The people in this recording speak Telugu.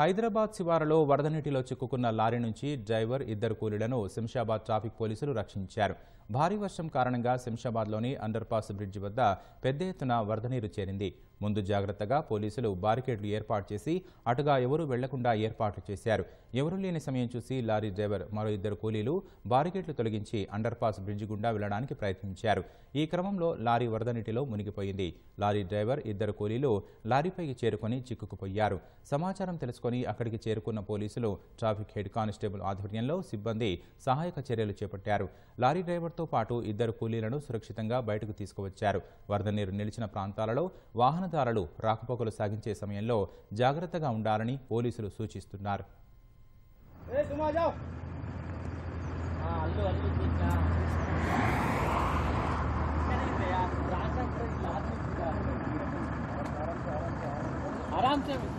హైదరాబాద్ శివారులో వరద నీటిలో చిక్కుకున్న లారీ నుంచి డ్రైవర్ ఇద్దరు కూలీలను శంషాబాద్ ట్రాఫిక్ పోలీసులు రక్షించారు. భారీ వర్షం కారణంగా శంషాబాద్లోని అండర్పాస్ బ్రిడ్జి వద్ద పెద్ద ఎత్తున వరద నీరు చేరింది. ముందు జాగ్రత్తగా పోలీసులు బారికేడ్లు ఏర్పాటు చేసి అటుగా ఎవరూ వెళ్ళకుండా ఏర్పాట్లు చేశారు. ఎవరూ లేని సమయం చూసి లారీ డ్రైవర్ మరో ఇద్దరు కూలీలు బారికేడ్లు తొలగించి అండర్పాస్ బ్రిడ్జి గుండా వెళ్ళడానికి ప్రయత్నించారు. ఈ క్రమంలో లారీ వరద నీటిలో మునిగిపోయింది. లారీ డ్రైవర్ ఇద్దరు కూలీలు లారీపైకి చేరుకొని చిక్కుకుపోయారు. సమాచారం తెలుసుకొని అక్కడికి చేరుకున్న పోలీసులు ట్రాఫిక్ హెడ్ కానిస్టేబుల్ ఆధ్వర్యంలో సిబ్బంది సహాయక చర్యలు చేపట్టారు లారీ డ్రైవర్తో పాటు ఇద్దరు కూలీలను సురక్షితంగా బయటకు తీసుకువచ్చారు వరద నీరు నిలిచిన ప్రాంతాలలో వాహనదారులు రాకపోకలు సాగించే సమయంలో జాగ్రత్తగా ఉండాలని పోలీసులు సూచిస్తున్నారు आराम से